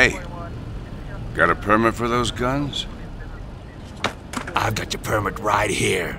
Hey, got a permit for those guns? I've got your permit right here.